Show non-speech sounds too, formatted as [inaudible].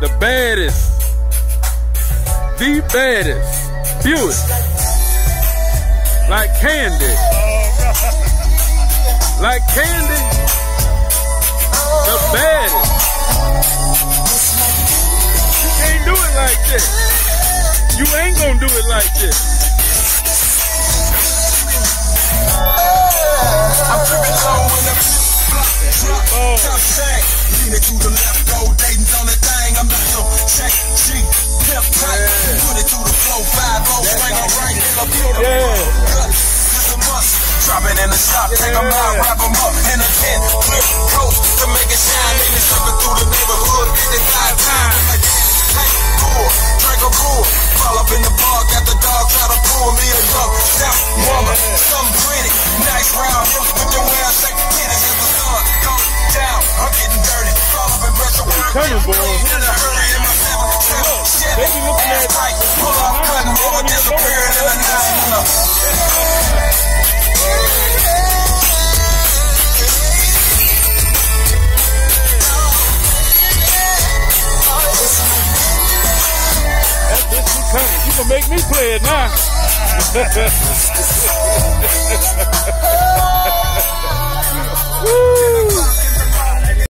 the baddest, the baddest, Buick, like candy, like candy, the baddest. You can't do it like this. You ain't gonna do it like this. I'm low in the drop, Oh. top sack. Lean it to the left, go Dayton's must. Drop in the shop, take 'em out, wrap 'em up in a tent. Flip coast to make it shine. Through the neighborhood. Time. Daddy, hey, drink a. Fall up in the bar, got the dog try to pull me a dog. Stop, woman, something pretty. Nice round with your hair, shake the as the sun goes down. I'm getting dirty. Fall up and. Be coming. You can make me play it now. [laughs] [laughs] Woo.